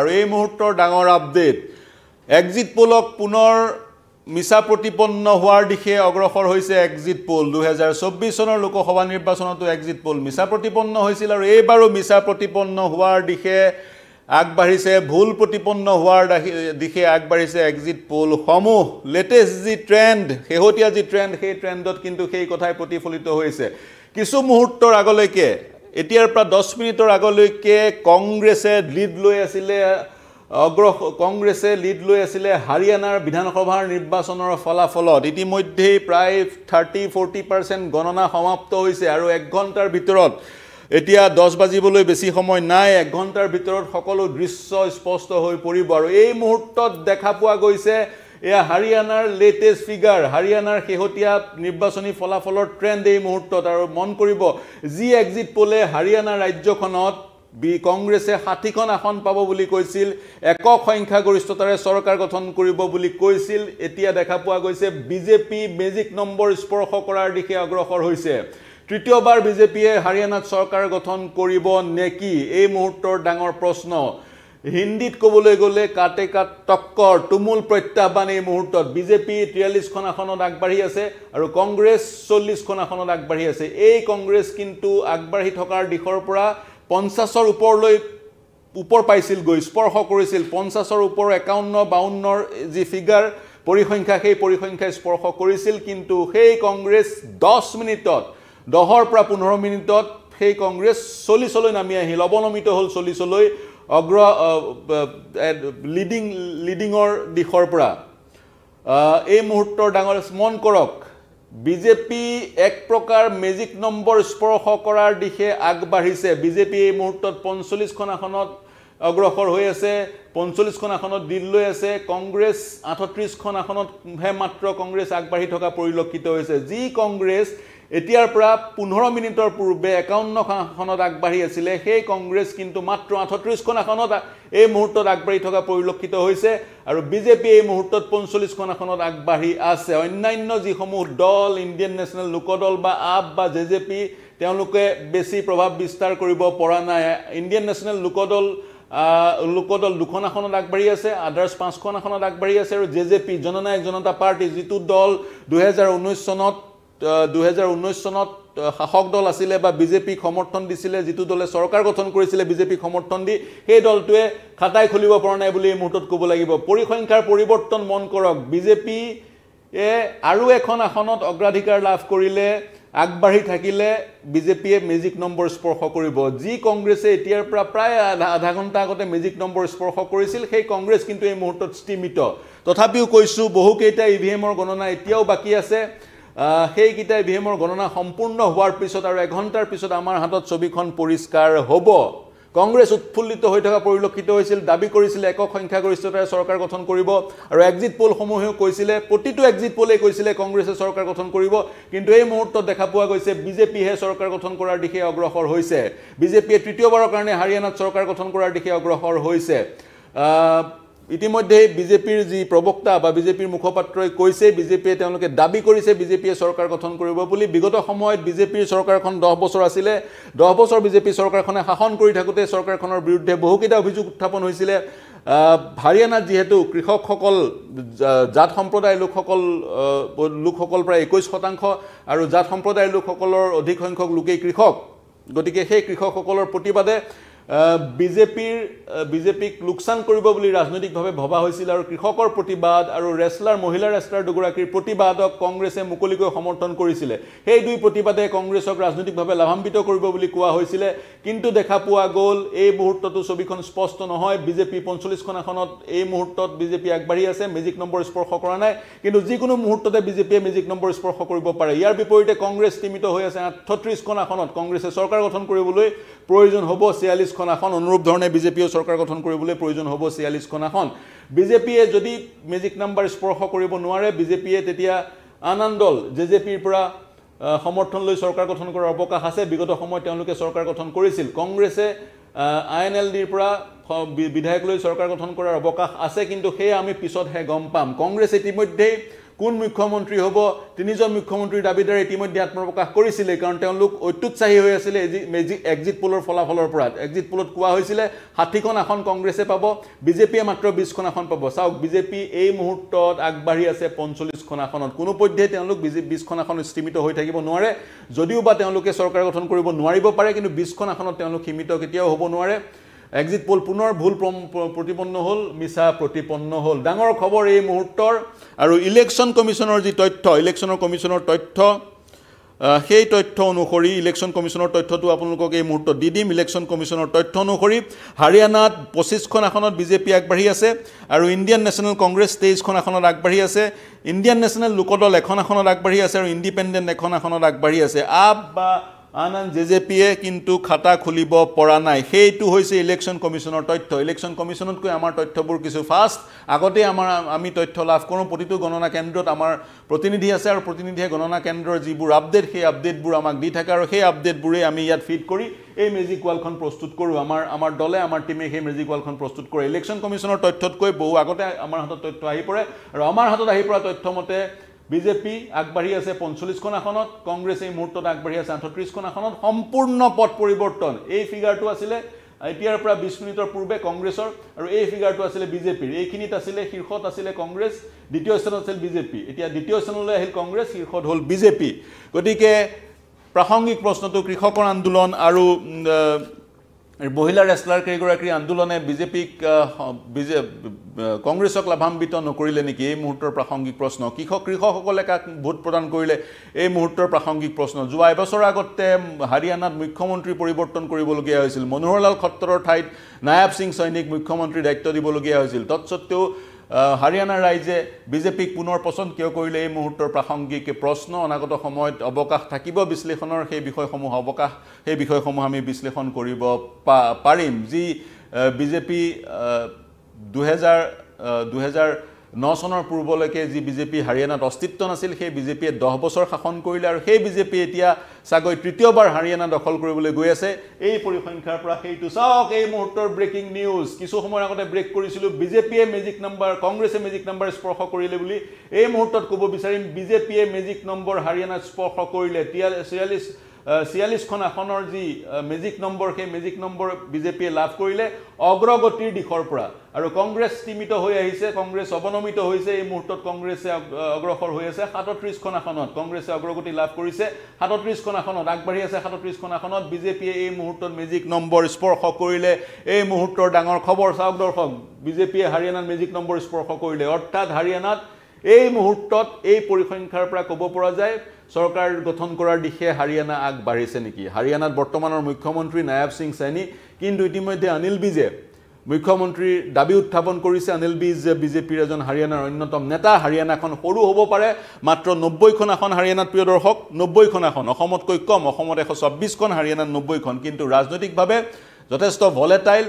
আৰু এই মুহূৰ্তৰ ডাঙৰ আপডেট এক্সিট পোলক পুনৰ মিছা প্ৰতিপন্ন হোৱাৰ দিশে অগ্ৰসৰ হৈছে এক্সিট পোল দুহেজাৰ চৌব্বিছ চনৰ লোকসভা নিৰ্বাচনতো এক্সিট পোল মিছা প্ৰতিপন্ন হৈছিল আৰু এইবাৰো মিছা প্ৰতিপন্ন হোৱাৰ দিশে আগবাঢ়িছে ভুল প্ৰতিপন্ন হোৱাৰ দিশে আগবাঢ়িছে এক্সিট পোলসমূহ লেটেষ্ট যি ট্ৰেণ্ড শেহতীয়া যি ট্ৰেণ্ড সেই ট্ৰেণ্ডত কিন্তু সেই কথাই প্ৰতিফলিত হৈছে। কিছু মুহূৰ্তৰ আগলৈকে এতিয়াৰ পৰা দহ মিনিটৰ আগলৈকে কংগ্ৰেছে লিড লৈ আছিলে অগ্ৰ কংগ্ৰেছে লিড লৈ আছিলে হাৰিয়ানাৰ বিধানসভাৰ নিৰ্বাচনৰ ফলাফলত। ইতিমধ্যেই প্ৰায় থাৰ্টি ফৰ্টি পাৰ্চেণ্ট গণনা সমাপ্ত হৈছে আৰু এক ঘণ্টাৰ ভিতৰত এতিয়া দহ বাজিবলৈ বেছি সময় নাই এক ঘণ্টাৰ ভিতৰত সকলো দৃশ্য স্পষ্ট হৈ পৰিব আৰু এই মুহূৰ্তত দেখা পোৱা গৈছে এয়া হাৰিয়ানাৰ লেটেষ্ট ফিগাৰ হাৰিয়ানাৰ শেহতীয়া নিৰ্বাচনী ফলাফলৰ ট্ৰেণ্ড এই মুহূৰ্তত আৰু মন কৰিব। যি এক্সিট পোলে হাৰিয়ানা ৰাজ্যখনত বি কংগ্ৰেছে ষাঠিখন আসন পাব বুলি কৈছিল একক সংখ্যাগৰিষ্ঠতাৰে চৰকাৰ গঠন কৰিব বুলি কৈছিল এতিয়া দেখা পোৱা গৈছে বিজেপি মেজিক নম্বৰ স্পৰ্শ কৰাৰ দিশে অগ্ৰসৰ হৈছে। তৃতীয়বাৰ বিজেপিয়ে হাৰিয়ানাত চৰকাৰ গঠন কৰিব নেকি? এই মুহূৰ্তৰ ডাঙৰ প্ৰশ্ন। হিন্দীত ক'বলৈ গ'লে কাটে কাট টক্কৰ তুমুল প্ৰত্যাহ্বান এই মুহূৰ্তত। বিজেপি ত্ৰিয়াল্লিছখন আসনত আগবাঢ়ি আছে আৰু কংগ্ৰেছ চল্লিছখন আসনত আগবাঢ়ি আছে। এই কংগ্ৰেছ কিন্তু আগবাঢ়ি থকাৰ দিশৰ পৰা পঞ্চাছৰ ওপৰলৈ ওপৰ পাইছিলগৈ স্পৰ্শ কৰিছিল। পঞ্চাছৰ ওপৰ একাৱন্ন বাৱন্নৰ যি ফিগাৰ পৰিসংখ্যা সেই পৰিসংখ্যাই স্পৰ্শ কৰিছিল। কিন্তু সেই কংগ্ৰেছ দহ মিনিটত দহৰ পৰা পোন্ধৰ মিনিটত সেই কংগ্ৰেছ চল্লিছলৈ নামি আহিল। অৱনমিত হ'ল চল্লিছলৈ। অগ্ৰ লিডিং লিডিঙৰ দিশৰ পৰা এই মুহূৰ্তৰ ডাঙৰ মন কৰক বিজেপি এক প্ৰকাৰ মেজিক নম্বৰ স্পৰ্শ কৰাৰ দিশে আগবাঢ়িছে। বিজেপি এই মুহূৰ্তত পঞ্চল্লিছখন আসনত অগ্ৰসৰ হৈ আছে। পঞ্চল্লিছখন আসনত দিল লৈ আছে। কংগ্ৰেছ আঠত্ৰিছখন আসনতহে মাত্ৰ কংগ্ৰেছ আগবাঢ়ি থকা পৰিলক্ষিত হৈছে। যি কংগ্ৰেছ এতিয়াৰ পৰা পোন্ধৰ মিনিটৰ পূৰ্বে একাৱন্নখন আসনত আগবাঢ়ি আছিলে। সেই কংগ্ৰেছ কিন্তু মাত্ৰ আঠত্ৰিছখন আসনত এই মুহূৰ্তত আগবাঢ়ি থকা পৰিলক্ষিত হৈছে আৰু বিজেপি এই মুহূৰ্তত পঞ্চল্লিছখন আসনত আগবাঢ়ি আছে। অন্যান্য যিসমূহ দল ইণ্ডিয়ান নেশ্যনেল লোকদল বা আপ বা জে জে পি তেওঁলোকে বেছি প্ৰভাৱ বিস্তাৰ কৰিব পৰা নাই। ইণ্ডিয়ান নেশ্যনেল লোকদল লোকদল দুখন আসনত আগবাঢ়ি আছে আদাৰ্ছ পাঁচখন আসনত আগবাঢ়ি আছে আৰু J J P Jannayak Janta party যিটো দল দুহেজাৰ ঊনৈছ চনত দুহেজাৰ ঊনৈছ চনত শাসক দল আছিলে বা বিজেপিক সমৰ্থন দিছিলে যিটো দলে চৰকাৰ গঠন কৰিছিলে বিজেপিক সমৰ্থন দি সেই দলটোৱে খাটাই খুলিব পৰা নাই বুলি এই মুহূৰ্তত ক'ব লাগিব। পৰিসংখ্যাৰ পৰিৱৰ্তন মন কৰক। বিজেপিয়ে আৰু এখন আসনত অগ্ৰাধিকাৰ লাভ কৰিলে আগবাঢ়ি থাকিলে বিজেপিয়ে মেজিক নম্বৰ স্পৰ্শ কৰিব। যি কংগ্ৰেছে এতিয়াৰ পৰা প্ৰায় আধা আধা ঘণ্টা আগতে মেজিক নম্বৰ স্পৰ্শ কৰিছিল সেই কংগ্ৰেছ কিন্তু এই মুহূৰ্তত স্থিমিত। তথাপিও কৈছোঁ বহুকেইটা ই ভি এমৰ গণনা এতিয়াও বাকী আছে। সেইকেইটা ই ভি এমৰ গণনা সম্পূৰ্ণ হোৱাৰ পিছত আৰু এঘণ্টাৰ পিছত আমাৰ হাতত ছবিখন পৰিষ্কাৰ হ'ব। কংগ্ৰেছ উৎফুল্লিত হৈ থকা পৰিলক্ষিত হৈছিল দাবী কৰিছিলে একক সংখ্যাগৰিষ্ঠতাৰে চৰকাৰ গঠন কৰিব আৰু এক্সিট পোলসমূহেও কৈছিলে প্ৰতিটো এক্সিট পোলেই কৈছিলে কংগ্ৰেছে চৰকাৰ গঠন কৰিব কিন্তু এই মুহূৰ্তত দেখা পোৱা গৈছে বিজেপিহে চৰকাৰ গঠন কৰাৰ দিশে অগ্ৰসৰ হৈছে। বিজেপিয়ে তৃতীয়বাৰৰ কাৰণে হাৰিয়ানাত চৰকাৰ গঠন কৰাৰ দিশে অগ্ৰসৰ হৈছে। ইতিমধ্যে বিজেপিৰ যি প্ৰবক্তা বা বিজেপিৰ মুখপাত্ৰই কৈছে বিজেপিয়ে তেওঁলোকে দাবী কৰিছে বিজেপিয়ে চৰকাৰ গঠন কৰিব বুলি। বিগত সময়ত বিজেপিৰ চৰকাৰখন দহ বছৰ আছিলে। দহ বছৰ বিজেপি চৰকাৰখনে শাসন কৰি থাকোঁতে চৰকাৰখনৰ বিৰুদ্ধে বহুকেইটা অভিযোগ উত্থাপন হৈছিলে। হাৰিয়ানাত যিহেতু কৃষকসকল জাত সম্প্ৰদায়ৰ লোকসকল লোকসকল প্ৰায় একৈছ শতাংশ আৰু জাত সম্প্ৰদায়ৰ লোকসকলৰ অধিক সংখ্যক লোকেই কৃষক। গতিকে সেই কৃষকসকলৰ প্ৰতিবাদে বিজেপিৰ বিজেপিক লোকচান কৰিব বুলি ৰাজনৈতিকভাৱে ভবা হৈছিল আৰু কৃষকৰ প্ৰতিবাদ আৰু ৰেচলাৰ মহিলা ৰেচলাৰ দুগৰাকীৰ প্ৰতিবাদক কংগ্ৰেছে মুকলিকৈ সমৰ্থন কৰিছিলে। সেই দুই প্ৰতিবাদে কংগ্ৰেছক ৰাজনৈতিকভাৱে লাভান্বিত কৰিব বুলি কোৱা হৈছিলে। কিন্তু দেখা পোৱা গ'ল এই মুহূৰ্ততো ছবিখন স্পষ্ট নহয়। বিজেপি পঞ্চল্লিছখন আসনত এই মুহূৰ্তত বিজেপি আগবাঢ়ি আছে মেজিক নম্বৰ স্পৰ্শ কৰা নাই। কিন্তু যিকোনো মুহূৰ্ততে বিজেপিয়ে মেজিক নম্বৰ স্পৰ্শ কৰিব পাৰে। ইয়াৰ বিপৰীতে কংগ্ৰেছ সীমিত হৈ আছে আঠত্ৰিছখন আসনত। কংগ্ৰেছে চৰকাৰ গঠন কৰিবলৈ প্ৰয়োজন হ'ব ছিয়াল্লিছখন আসন অনুৰূপ ধৰণে বিজেপিয়েও চৰকাৰ গঠন কৰিবলৈ প্ৰয়োজন হ'ব ছিয়াল্লিছখন আসন বিজেপিয়ে যদি মেজিক নাম্বাৰ স্পৰ্শ কৰিব নোৱাৰে বিজেপিয়ে তেতিয়া আন আন দল জে জে পিৰ পৰা সমৰ্থন লৈ চৰকাৰ গঠন কৰাৰ অৱকাশ আছে। বিগত সময়ত তেওঁলোকে চৰকাৰ গঠন কৰিছিল। কংগ্ৰেছে আই এন এল ডিৰ পৰা বিধায়ক লৈ চৰকাৰ গঠন কৰাৰ অৱকাশ আছে কিন্তু সেয়া আমি পিছতহে গম পাম। কংগ্ৰেছ ইতিমধ্যেই কোন মুখ্যমন্ত্ৰী হ'ব তিনিজন মুখ্যমন্ত্ৰীৰ দাবীদাৰে ইতিমধ্যে আত্মপ্ৰকাশ কৰিছিলে কাৰণ তেওঁলোক অত্যুৎসাহী হৈ আছিলে মেজিক এক্সিট পোলৰ ফলাফলৰ পৰা। এক্সিট পোলত কোৱা হৈছিলে ষাঠিখন আসন কংগ্ৰেছে পাব বিজেপিয়ে মাত্ৰ বিছখন আসন পাব। চাওক বিজেপি এই মুহূৰ্তত আগবাঢ়ি আছে পঞ্চল্লিছখন আসনত। কোনোপধ্যে তেওঁলোক বিজে বিছখন আসন স্তীমিত হৈ থাকিব নোৱাৰে। যদিও বা তেওঁলোকে চৰকাৰ গঠন কৰিব নোৱাৰিব পাৰে কিন্তু বিছখন আসনত তেওঁলোক সীমিত কেতিয়াও হ'ব নোৱাৰে। এক্সিট পোল পুনৰ ভুল প্ৰতিপন্ন হ'ল মিছা প্ৰতিপন্ন হ'ল। ডাঙৰ খবৰ এই মুহূৰ্তৰ আৰু ইলেকশ্যন কমিশ্যনৰ যি তথ্য ইলেকশ্যনৰ কমিশ্যনৰ তথ্য সেই তথ্য অনুসৰি ইলেকশ্যন কমিশ্যনৰ তথ্যটো আপোনালোকক এই মুহূৰ্তত দি দিম। ইলেকশ্যন কমিশ্যনৰ তথ্য অনুসৰি হাৰিয়ানাত পঁচিছখন আসনত বিজেপি আগবাঢ়ি আছে আৰু ইণ্ডিয়ান নেশ্যনেল কংগ্ৰেছ তেইছখন আসনত আগবাঢ়ি আছে। ইণ্ডিয়ান নেশ্যনেল লোকদল এখন আসনত আগবাঢ়ি আছে আৰু ইণ্ডিপেণ্ডেণ্ট এখন আসনত আগবাঢ়ি আছে। আপ বা আন আন জে জে পিয়ে কিন্তু খাতা খুলিব পৰা নাই। সেইটো হৈছে ইলেকশ্যন কমিশ্যনৰ তথ্য। ইলেকশ্যন কমিশ্যনতকৈ আমাৰ তথ্যবোৰ কিছু ফাষ্ট আগতেই আমাৰ আমি তথ্য লাভ কৰোঁ। প্ৰতিটো গণনা কেন্দ্ৰত আমাৰ প্ৰতিনিধি আছে আৰু প্ৰতিনিধিয়ে গণনা কেন্দ্ৰৰ যিবোৰ আপডেট সেই আপডেটবোৰ আমাক দি থাকে আৰু সেই আপডেটবোৰেই আমি ইয়াত ফিড কৰি এই মেজিক ৱালখন প্ৰস্তুত কৰোঁ। আমাৰ আমাৰ দলে আমাৰ টীমে সেই মেজিক ৱালখন প্ৰস্তুত কৰে। ইলেকশ্যন কমিশ্যনৰ তথ্যতকৈ বহু আগতে আমাৰ হাতত তথ্য আহি পৰে। আৰু আমাৰ হাতত আহি পৰা তথ্যমতে বিজেপি আগবাঢ়ি আছে পঞ্চল্লিছখন আসনত কংগ্ৰেছ এই মুহূৰ্তত আগবাঢ়ি আছে আঠত্ৰিছখন আসনত সম্পূৰ্ণ পথ পৰিৱৰ্তন। এই ফিগাৰটো আছিলে এতিয়াৰ পৰা বিছ মিনিটৰ পূৰ্বে কংগ্ৰেছৰ আৰু এই ফিগাৰটো আছিলে বিজেপিৰ। এইখিনিত আছিলে শীৰ্ষত আছিলে কংগ্ৰেছ দ্বিতীয় স্থানত আছিল বিজেপি। এতিয়া দ্বিতীয় স্থানলৈ আহিল কংগ্ৰেছ শীৰ্ষত হ'ল বিজেপি। গতিকে প্ৰাসংগিক প্ৰশ্নটো কৃষকৰ আন্দোলন আৰু মহিলা ৰেচলাৰ কেইগৰাকীৰ আন্দোলনে বিজেপিক বিজে কংগ্ৰেছক লাভান্বিত নকৰিলে নেকি? এই মুহূৰ্তৰ প্ৰাসংগিক প্ৰশ্ন। কৃষক কৃষকসকলে কাক ভোট প্ৰদান কৰিলে? এই মুহূৰ্তৰ প্ৰাসংগিক প্ৰশ্ন। যোৱা এবছৰৰ আগতে হাৰিয়ানাত মুখ্যমন্ত্ৰী পৰিৱৰ্তন কৰিবলগীয়া হৈছিল। মনোহৰলাল খট্টৰৰ ঠাইত নায়াব সিং সৈনিক মুখ্যমন্ত্ৰীৰ দায়িত্ব দিবলগীয়া হৈছিল। তৎসত্বেও হাৰিয়ানাৰ ৰাইজে বিজেপিক পুনৰ পচন্দ কিয় কৰিলে? এই মুহূৰ্তৰ প্ৰাসংগিক প্ৰশ্ন অনাগত সময়ত অৱকাশ থাকিব বিশ্লেষণৰ সেই বিষয়সমূহ অৱকাশ সেই বিষয়সমূহ আমি বিশ্লেষণ কৰিব পাৰিম। যি বিজেপি দুহেজাৰ দুহেজাৰ ন চনৰ পূৰ্বলৈকে যি বিজেপি হাৰিয়ানাত অস্তিত্ব নাছিল সেই বিজেপিয়ে দহ বছৰ শাসন কৰিলে আৰু সেই বিজেপি এতিয়া চাগৈ তৃতীয়বাৰ হাৰিয়ানা দখল কৰিবলৈ গৈ আছে। এই পৰিসংখ্যাৰ পৰা সেইটো চাওক এই মুহূৰ্তৰ ব্ৰেকিং নিউজ কিছু সময়ৰ আগতে ব্ৰেক কৰিছিলোঁ। বিজেপিয়ে মেজিক নম্বৰ কংগ্ৰেছে মেজিক নম্বৰ স্পৰ্শ কৰিলে বুলি এই মুহূৰ্তত ক'ব বিচাৰিম। বিজেপিয়ে মেজিক নম্বৰ হাৰিয়ানাত স্পৰ্শ কৰিলে। তিয়া ছিয়াল্লিছ ছিয়াল্লিছখন আসনৰ যি মেজিক নম্বৰ সেই মেজিক নম্বৰ বিজেপিয়ে লাভ কৰিলে অগ্ৰগতিৰ দিশৰ পৰা। আৰু কংগ্ৰেছ স্তীমিত হৈ আহিছে কংগ্ৰেছ অৱনমিত হৈছে এই মুহূৰ্তত কংগ্ৰেছে অগ্ৰসৰ হৈ আছে। সাতত্ৰিছখন আসনত কংগ্ৰেছে অগ্ৰগতি লাভ কৰিছে। সাতত্ৰিছখন আসনত আগবাঢ়ি আছে সাতত্ৰিছখন আসনত বিজেপিয়ে এই মুহূৰ্তত মেজিক নম্বৰ স্পৰ্শ কৰিলে। এই মুহূৰ্তৰ ডাঙৰ খবৰ চাওক দৰ্শক বিজেপিয়ে হাৰিয়ানাত মেজিক নম্বৰ স্পৰ্শ কৰিলে। অৰ্থাৎ হাৰিয়ানাত এই মুহূৰ্তত এই পৰিসংখ্যাৰ পৰা ক'ব পৰা যায় চৰকাৰ গঠন কৰাৰ দিশে হাৰিয়ানা আগবাঢ়িছে নেকি? হাৰিয়ানাত বৰ্তমানৰ মুখ্যমন্ত্ৰী নায়াব সিং চাইনি কিন্তু ইতিমধ্যে অনিল বিজে মুখ্যমন্ত্ৰীৰ দাবী উত্থাপন কৰিছে অনিল বিজ যে বিজেপিৰ এজন হাৰিয়ানাৰ অন্যতম নেতা হাৰিয়ানাখন সৰু হ'ব পাৰে মাত্ৰ নব্বৈখন আসন হাৰিয়ানাত প্ৰিয় দৰ্শক নব্বৈখন আসন অসমতকৈ কম অসমত এশ চৌব্বিছখন হাৰিয়ানাত নব্বৈখন কিন্তু ৰাজনৈতিকভাৱে যথেষ্ট ভলেটাইল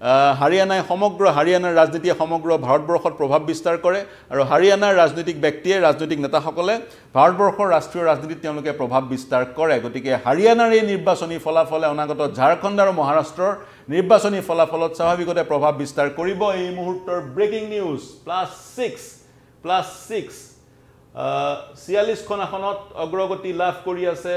হাৰিয়ানাই সমগ্ৰ হাৰিয়ানাৰ ৰাজনীতিয়ে সমগ্ৰ ভাৰতবৰ্ষত প্ৰভাৱ বিস্তাৰ কৰে আৰু হাৰিয়ানাৰ ৰাজনৈতিক ব্যক্তিয়ে ৰাজনৈতিক নেতাসকলে ভাৰতবৰ্ষৰ ৰাষ্ট্ৰীয় ৰাজনীতিত তেওঁলোকে প্ৰভাৱ বিস্তাৰ কৰে। গতিকে হাৰিয়ানাৰ এই নিৰ্বাচনী ফলাফলে অনাগত ঝাৰখণ্ড আৰু মহাৰাষ্ট্ৰৰ নিৰ্বাচনী ফলাফলত স্বাভাৱিকতে প্ৰভাৱ বিস্তাৰ কৰিব। এই মুহূৰ্তৰ breaking news plus six plus six ছিয়াল্লিছখন আসনত অগ্ৰগতি লাভ কৰি আছে।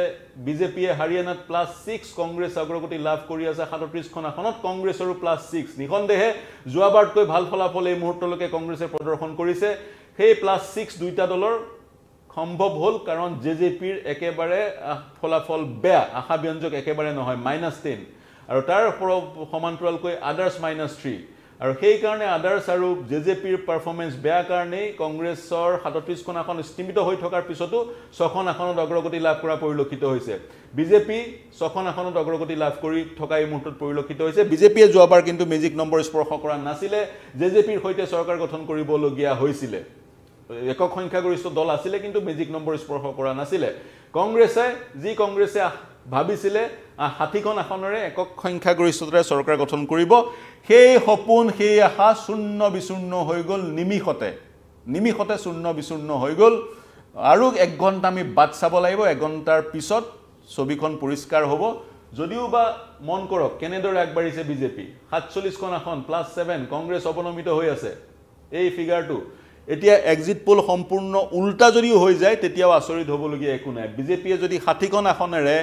বিজেপিয়ে হাৰিয়ানাত প্লাছ ছিক্স কংগ্ৰেছ অগ্ৰগতি লাভ কৰি আছে। সাতত্ৰিছখন আসনত কংগ্ৰেছৰো প্লাছ ছিক্স নিঃসন্দেহে যোৱাবাৰতকৈ ভাল ফলাফল এই মুহূৰ্তলৈকে কংগ্ৰেছে প্ৰদৰ্শন কৰিছে। সেই প্লাছ ছিক্স দুইটা দলৰ সম্ভৱ হ'ল কাৰণ জে জে পিৰ একেবাৰে ফলাফল বেয়া। আশাব্যঞ্জক একেবাৰে নহয় মাইনাছ টেন আৰু তাৰ সমান্তৰালকৈ আদাৰ্ছ মাইনাছ থ্ৰী আৰু সেইকাৰণে আদাৰ্ছ আৰু জে জে পিৰ পাৰফৰ্মেঞ্চ বেয়া কাৰণেই কংগ্ৰেছৰ সাতত্ৰিছখন আসন স্থিমিত হৈ থকাৰ পিছতো ছখন আসনত অগ্ৰগতি লাভ কৰা পৰিলক্ষিত হৈছে। বিজেপি ছখন আসনত অগ্ৰগতি লাভ কৰি থকা এই মুহূৰ্তত পৰিলক্ষিত হৈছে। বিজেপিয়ে যোৱাবাৰ কিন্তু মেজিক নম্বৰ স্পৰ্শ কৰা নাছিলে। জে জে পিৰ সৈতে চৰকাৰ গঠন কৰিবলগীয়া হৈছিলে। একক সংখ্যাগৰিষ্ঠ দল আছিলে কিন্তু মেজিক নম্বৰ স্পৰ্শ কৰা নাছিলে। কংগ্ৰেছে যি কংগ্ৰেছে ভাবিছিলে ষাঠিখন আসনেৰে একক সংখ্যাগৰিষ্ঠতাৰে চৰকাৰ গঠন কৰিব। সেই সপোন সেই আশা চূৰ্ণ বিচূৰ্ণ হৈ গ'ল নিমিষতে। নিমিষতে চূৰ্ণ বিচূৰ্ণ হৈ গ'ল। আৰু এক ঘণ্টা আমি বাট চাব লাগিব। এঘণ্টাৰ পিছত ছবিখন পৰিষ্কাৰ হ'ব। যদিও বা মন কৰক কেনেদৰে আগবাঢ়িছে বিজেপি সাতচল্লিছখন আসন প্লাছ ছেভেন কংগ্ৰেছ অৱনমিত হৈ আছে। এই ফিগাৰটো এতিয়া এক্সিট পোল সম্পূৰ্ণ উল্টা যদিও হৈ যায় তেতিয়াও আচৰিত হ'বলগীয়া একো নাই। বিজেপিয়ে যদি ষাঠিখন আসনেৰে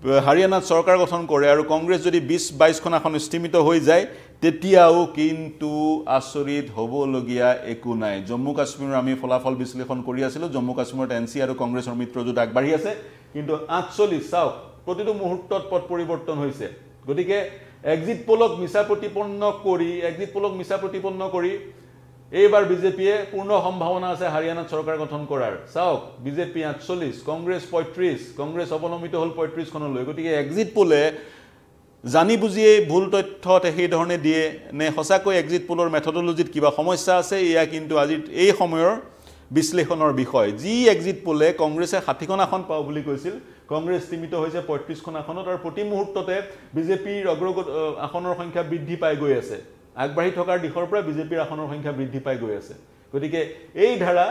হাৰিয়ানাত চৰকাৰ গঠন কৰে আৰু কংগ্ৰেছ যদি বিছ বাইছখন আসন স্থিমিত হৈ যায় তেতিয়াও কিন্তু আচৰিত হ'বলগীয়া একো নাই। জম্মু কাশ্মীৰৰ আমি ফলাফল বিশ্লেষণ কৰি আছিলোঁ। জম্মু কাশ্মীৰত এন চি আৰু কংগ্ৰেছৰ মিত্ৰজোঁট আগবাঢ়ি আছে। কিন্তু আঠচল্লিছ চাওক প্ৰতিটো মুহূৰ্তত পথ পৰিৱৰ্তন হৈছে। গতিকে এক্সিট পলক মিছা প্ৰতিপন্ন কৰি এক্সিট পলক মিছা প্ৰতিপন্ন কৰি এইবাৰ বিজেপিয়ে পূৰ্ণ সম্ভাৱনা আছে হাৰিয়ানাত চৰকাৰ গঠন কৰাৰ। চাওক বিজেপি আঠচল্লিছ কংগ্ৰেছ পঁয়ত্ৰিছ কংগ্ৰেছ অৱনমিত হ'ল পঁয়ত্ৰিছখনলৈ গতিকে এক্সিট পোলে জানি বুজিয়েই ভুল তথ্য সেইধৰণে দিয়ে নে সঁচাকৈ এক্সিট পোলৰ মেথডলজিত কিবা সমস্যা আছে? এয়া কিন্তু আজিৰ এই সময়ৰ বিশ্লেষণৰ বিষয়। যি এক্সিট পোলে কংগ্ৰেছে ষাঠিখন আসন পাওঁ বুলি কৈছিল কংগ্ৰেছ সীমিত হৈছে পঁয়ত্ৰিছখন আসনত আৰু প্ৰতি মুহূৰ্ততে বিজেপিৰ অগ্ৰগত আসনৰ সংখ্যা বৃদ্ধি পাই গৈ আছে। আগবাঢ়ি থকাৰ দিশৰ পৰা বিজেপিৰ আসনৰ সংখ্যা বৃদ্ধি পাই গৈ আছে। গতিকে এই ধাৰা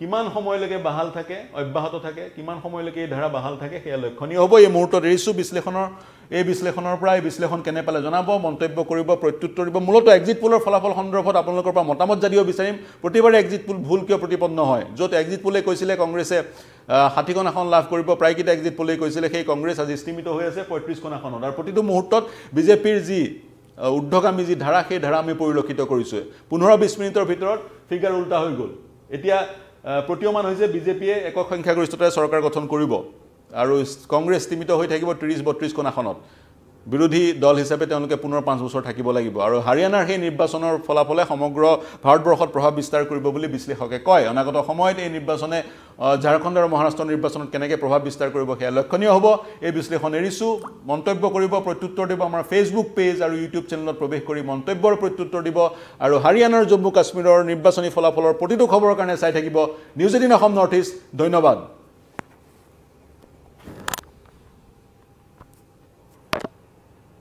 কিমান সময়লৈকে বাহাল থাকে অব্যাহত থাকে কিমান সময়লৈকে এই ধাৰা বাহাল থাকে সেয়া লক্ষণীয় হ'ব। এই মুহূৰ্তত এৰিছোঁ। বিশ্লেষণৰ এই বিশ্লেষণৰ পৰা এই বিশ্লেষণ কেনে পালে জনাব মন্তব্য কৰিব প্ৰত্যুত্তৰ দিব। মূলতঃ এক্সিট পোলৰ ফলাফল সন্দৰ্ভত আপোনালোকৰ পৰা মতামত জানিব বিচাৰিম। প্ৰতিবাৰে এক্সিট পোল ভুল কিয় প্ৰতিপন্ন হয়? য'ত এক্সিট পোলে কৈছিলে কংগ্ৰেছে ষাঠিখন আসন লাভ কৰিব প্ৰায়কেইটা এক্সিট পোলেই কৈছিলে সেই কংগ্ৰেছ আজি স্থিমিত হৈ আছে পঁয়ত্ৰিছখন আসনত। আৰু প্ৰতিটো মুহূৰ্তত বিজেপিৰ যি ঊৰ্ধগামী যি ধাৰা সেই ধাৰা আমি পৰিলক্ষিত কৰিছোঁ পোন্ধৰ বিছ মিনিটৰ ভিতৰত ফিগাৰ উল্টা হৈ গ'ল। এতিয়া প্ৰতীয়মান হৈছে বিজেপিয়ে একক সংখ্যাগৰিষ্ঠতাৰে চৰকাৰ গঠন কৰিব। আৰু কংগ্ৰেছ স্থিমিত হৈ থাকিব ত্ৰিছ বত্ৰিছখন আসনত। বিৰোধী দল হিচাপে তেওঁলোকে পুনৰ পাঁচ বছৰ থাকিব লাগিব। আৰু হাৰিয়ানাৰ সেই নিৰ্বাচনৰ ফলাফলে সমগ্ৰ ভাৰতবৰ্ষত প্ৰভাৱ বিস্তাৰ কৰিব বুলি বিশ্লেষকে কয়। অনাগত সময়ত এই নিৰ্বাচনে ঝাৰখণ্ড আৰু মহাৰাষ্ট্ৰ নিৰ্বাচনত কেনেকৈ প্ৰভাৱ বিস্তাৰ কৰিব সেয়া লক্ষণীয় হ'ব এই বিশ্লেষণ এৰিছোঁ। মন্তব্য কৰিব প্ৰত্যুত্তৰ দিব আমাৰ ফেচবুক পেজ আৰু ইউটিউব চেনেলত প্ৰৱেশ কৰি মন্তব্যৰ প্ৰত্যুত্তৰ দিব। আৰু হাৰিয়ানাৰ জম্মু কাশ্মীৰৰ নিৰ্বাচনী ফলাফলৰ প্ৰতিটো খবৰৰ কাৰণে চাই থাকিব। News Eighteen Assam North East ধন্যবাদ।